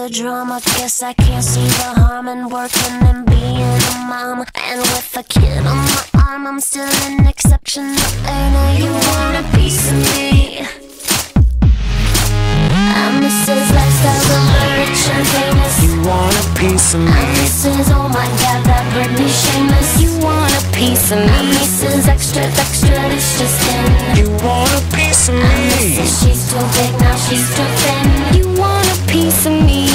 another drama. Guess I can't see the harm in working and being a mom. And with a kid on my arm, I'm still an exceptional earner. You want a piece of me? I'm Mrs. Lifestyle, the rich and famous. You want a piece of me I'm me? Mrs. Oh my god, that Britney shameless. You want a piece of me? I'm Mrs. Extra, extra, it's just in. You want a piece of me? Mrs. She's too big, now she's too thin. You piece of me?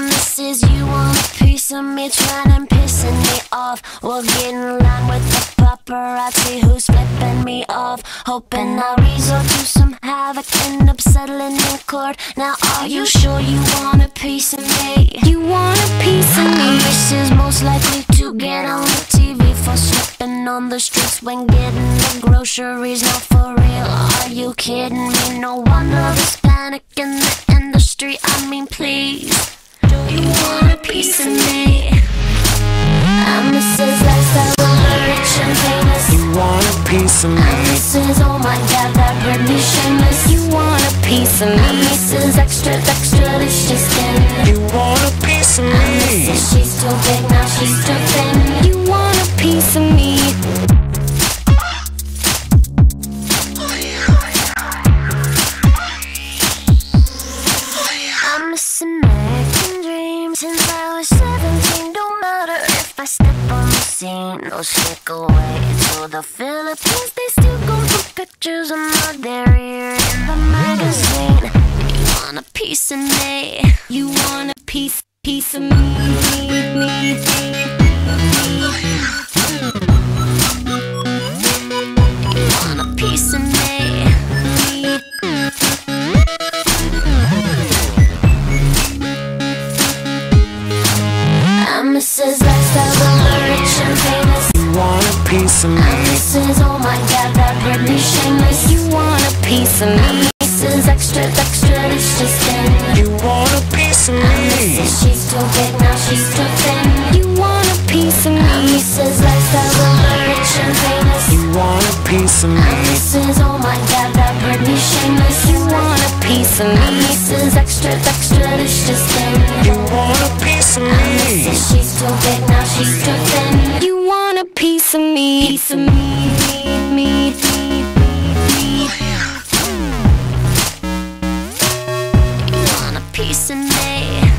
Mrs. You want a piece of me, trying and pissing me off. We'll get in line with the paparazzi who's flipping me off. Hoping I'll resort to some havoc, end up settling in court. Now, are you sure you want a piece of me? You want a piece of me? Mrs. Most likely to get on the TV for slipping on the streets when getting the groceries. Not for real, are you kidding me? No wonder there's panic in the industry. I mean, please. Do you want a piece of me? I'm Mrs. Lifestyle, the rich and famous. You want a piece of me? I'm? Mrs. Oh my god, that Britney shameless. You want a piece of me? I'm Mrs. Extra, extra, this just. You want a piece of me? She's too big, now she's too thin. You want a piece of me? I'm missing American dream since I was 17. Don't matter if I step on the scene or sneak away to the Philippines. They still gon' put pictures of my derriere in the magazine. You want a piece of me? You want a piece, piece of me? me, You want a piece of me? I'm Mrs. Lifestyle, rich and famous. You want a piece of I'm? Mrs. Oh my god, that Britney shameless. You want a piece of me? Mrs. Extra, extra, it's just in. You want a piece of me? Mrs. She's too big, now she's too thin. You want a piece of me? I'm Mrs. Lifestyle, the rich and famous. You want a piece of me. I'm me? Oh my god, that Britney shameless. You want a piece of me? I'm Mrs. Extra, extra, it's just in. You want a piece of me? Mrs. She's too big, now she's too thin. You want a piece of me? Piece of me, me, me. Me? me.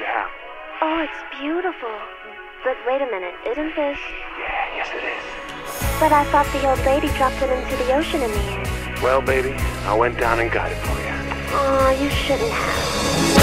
you have. Oh, it's beautiful. But wait a minute, isn't this? Yeah, yes it is. But I thought the old lady dropped it into the ocean in the end. Well, baby, I went down and got it for you. Aw, oh, you shouldn't have.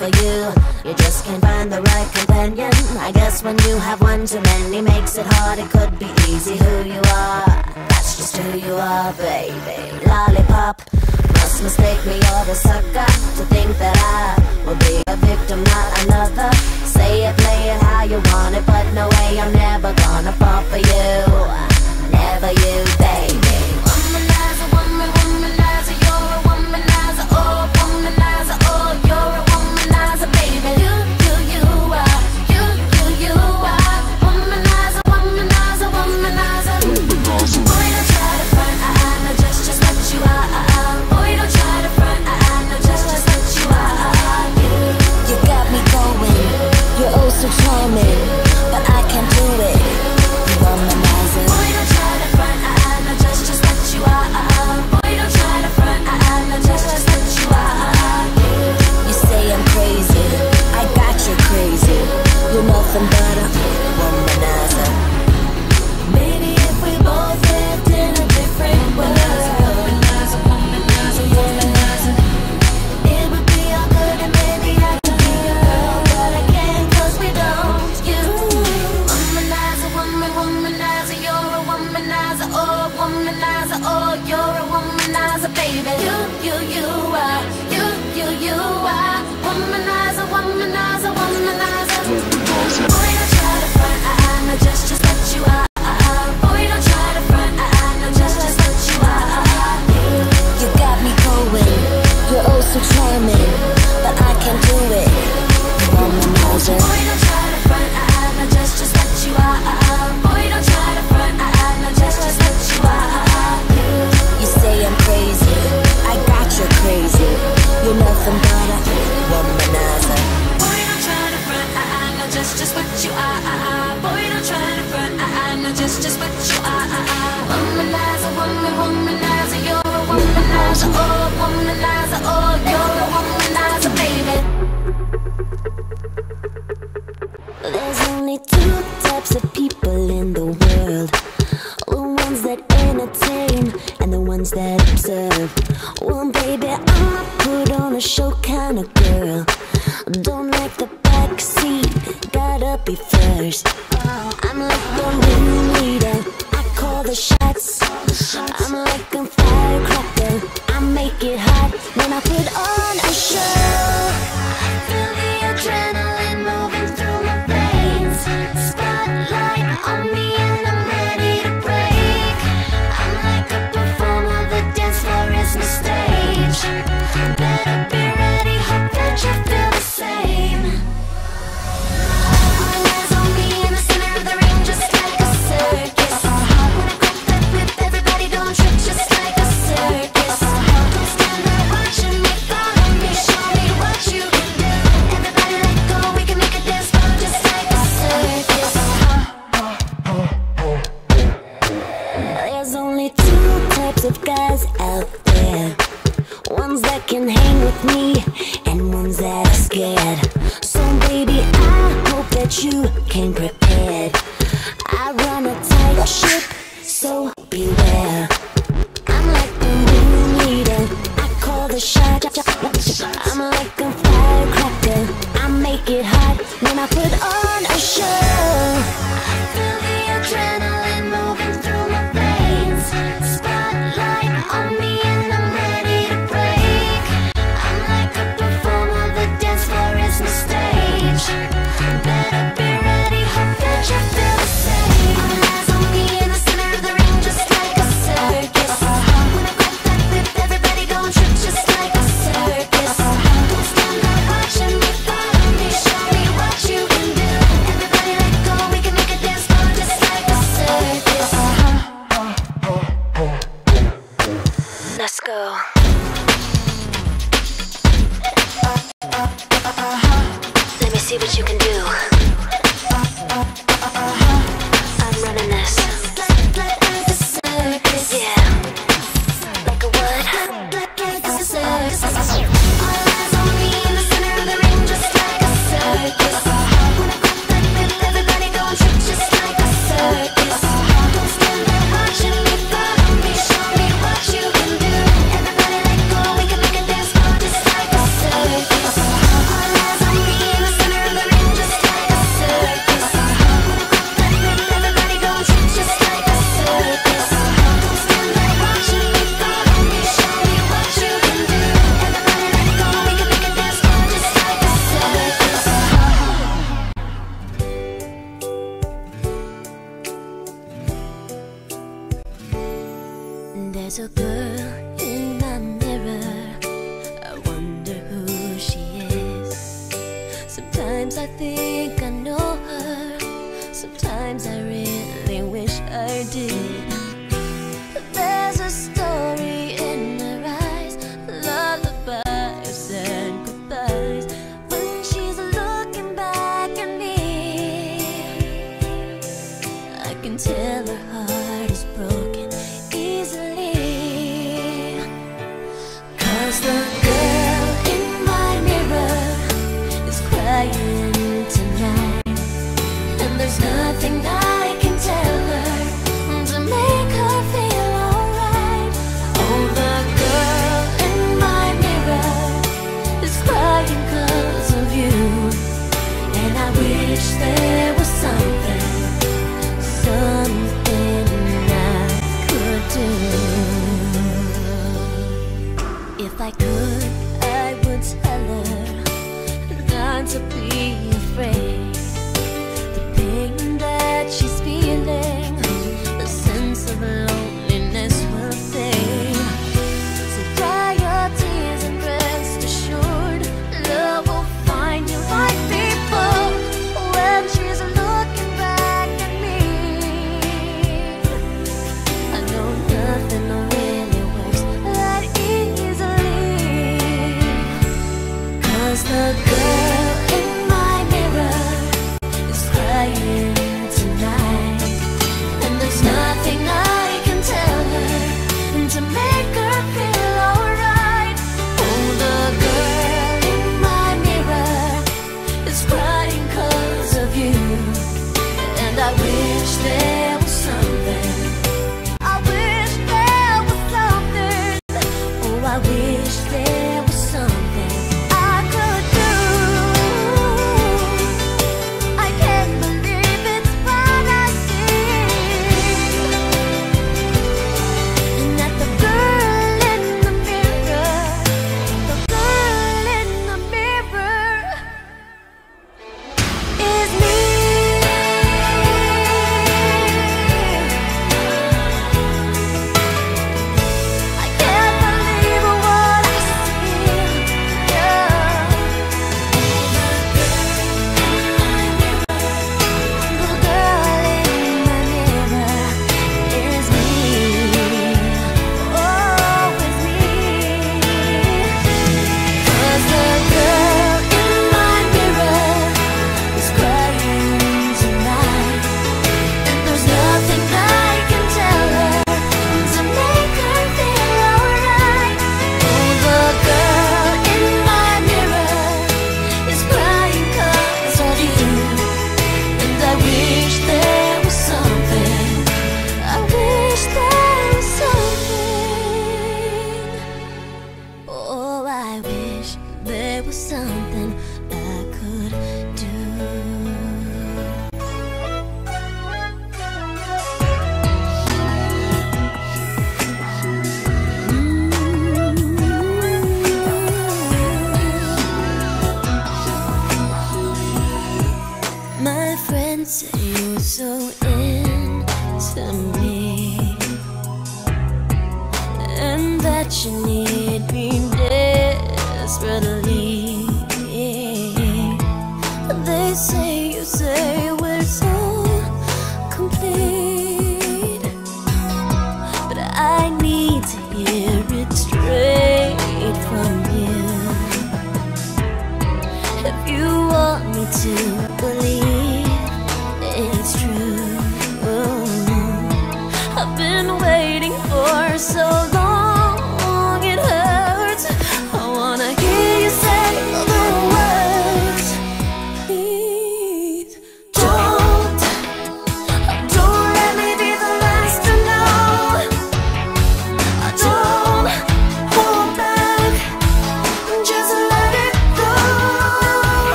for you. You just can't find the right companion. I guess when you have one too many Makes it hard, it could be easy who you are. That's just who you are, baby. Lollipop. Must mistake me or the sucker To think that I will be a victim, not another. Say it, play it how you want it But no way, I'm never gonna fall for you. Never you, baby.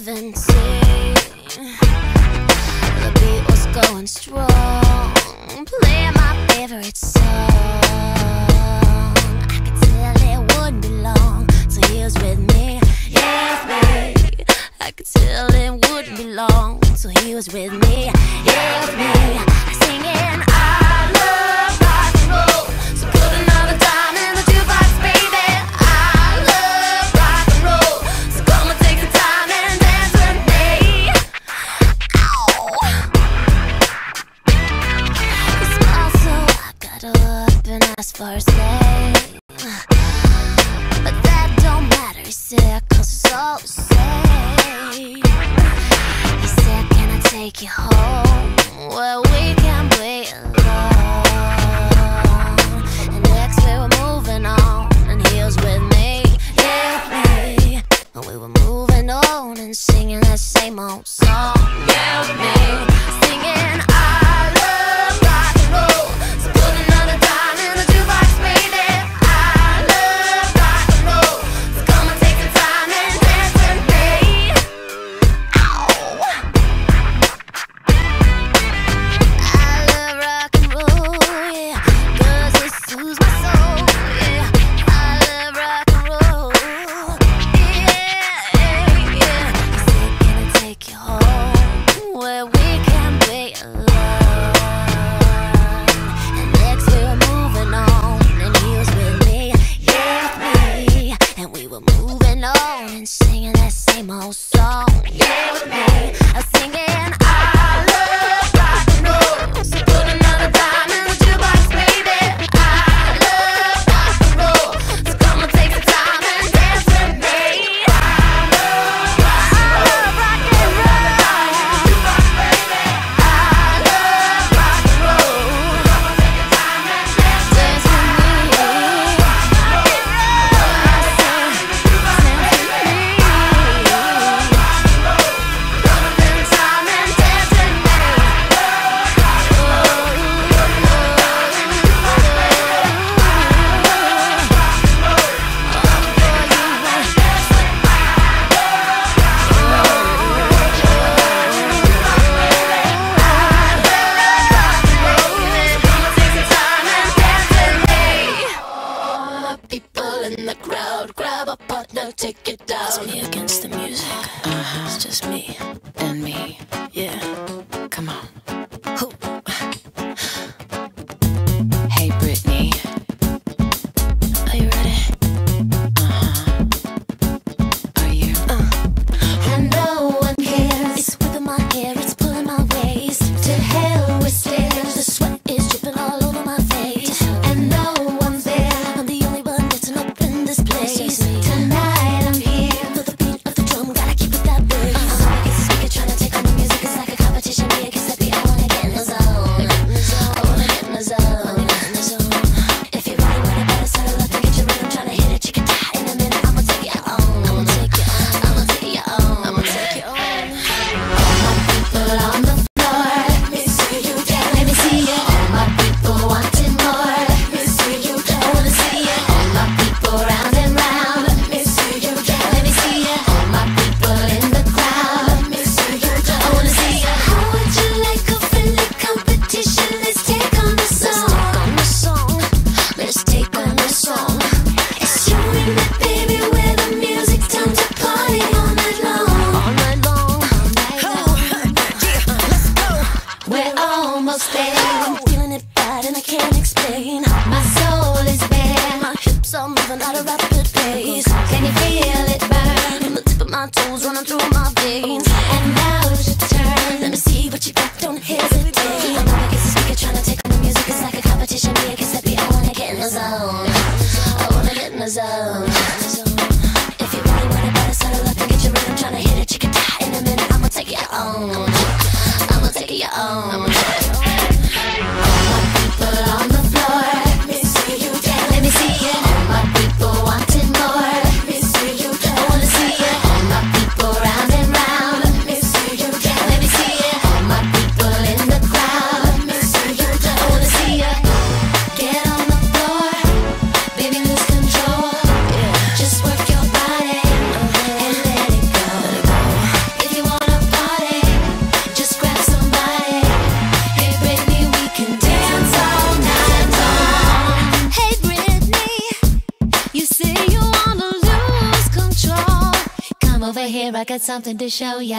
17 The beat was going strong. Playing my favorite song. I could tell it wouldn't be long. So here's with me, here's me I could tell it wouldn't be long. So he was with me, here's me something to show ya.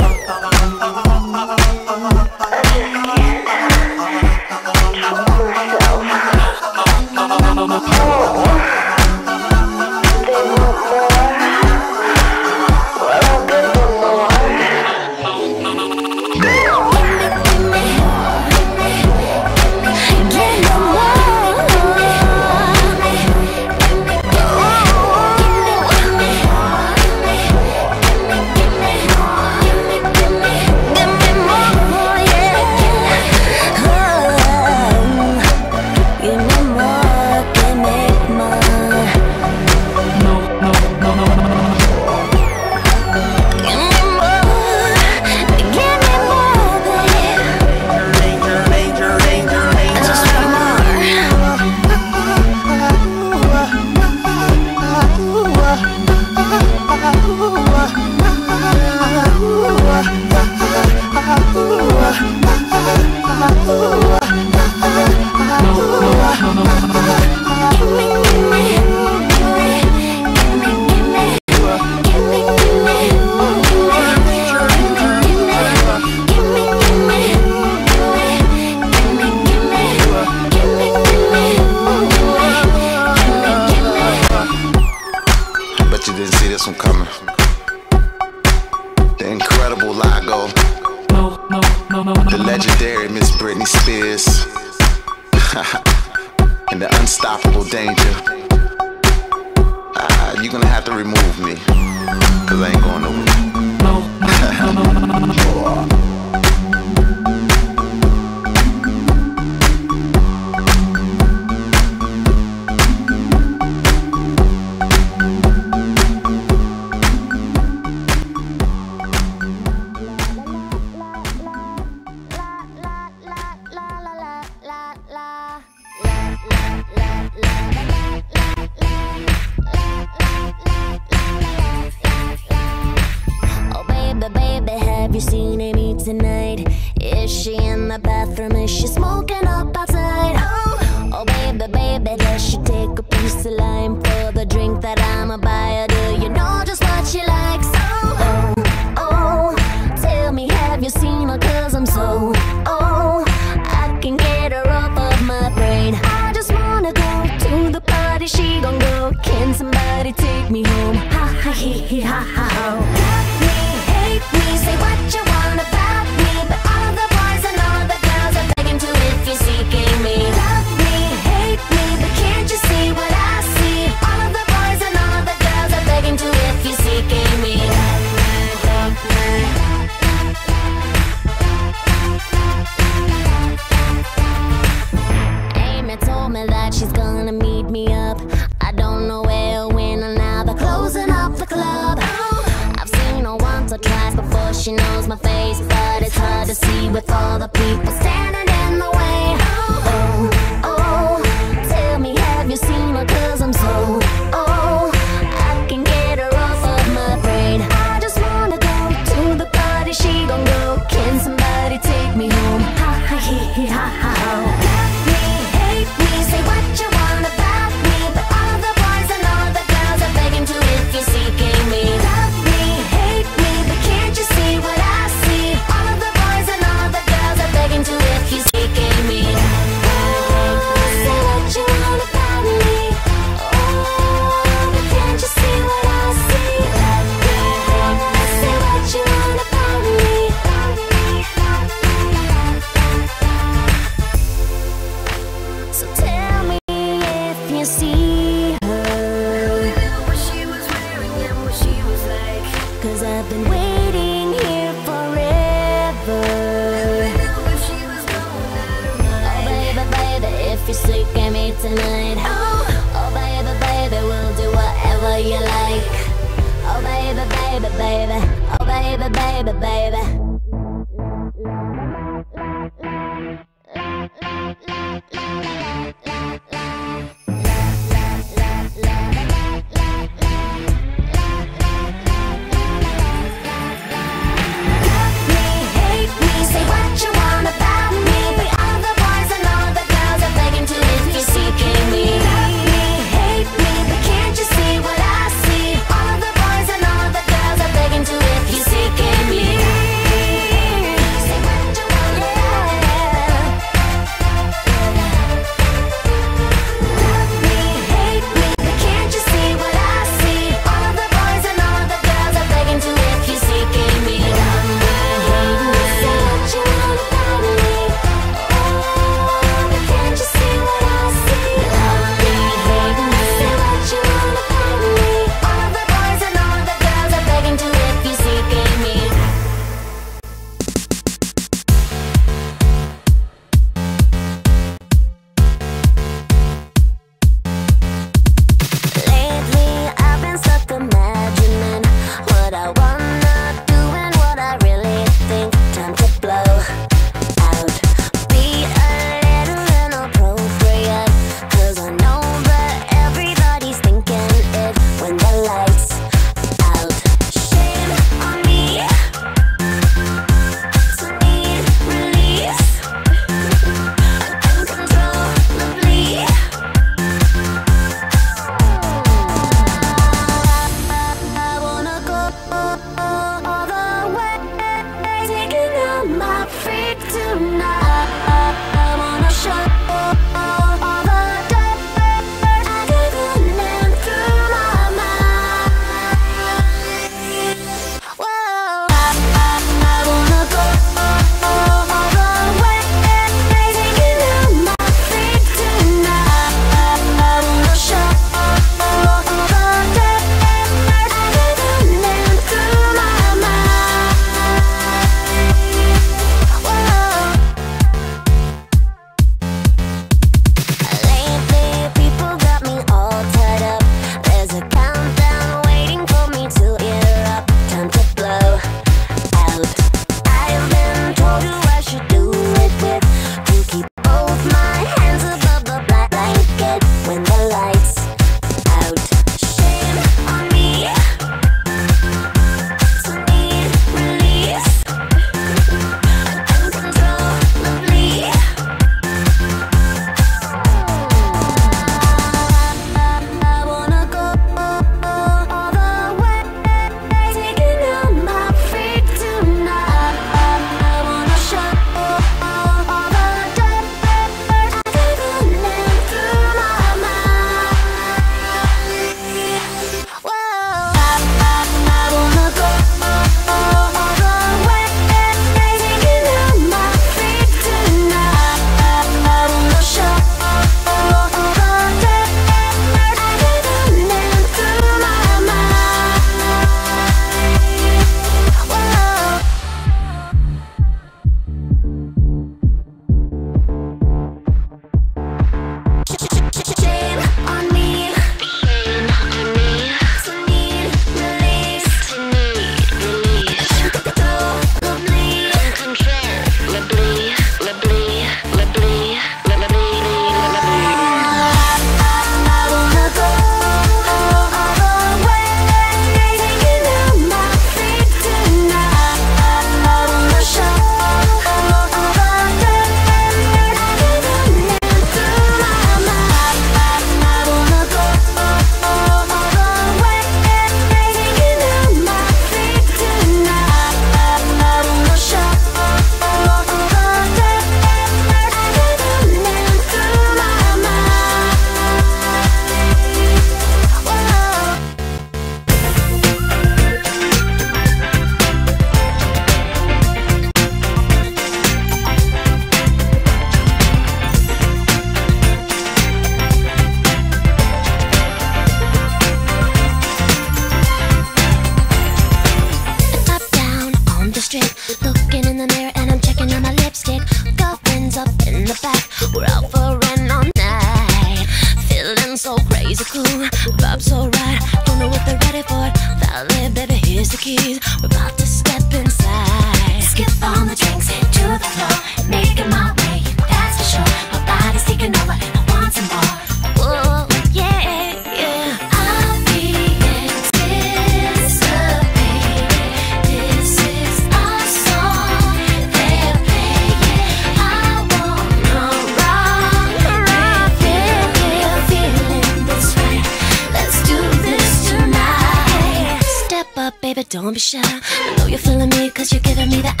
don't be shy. I know you're feeling me, cause you're giving me the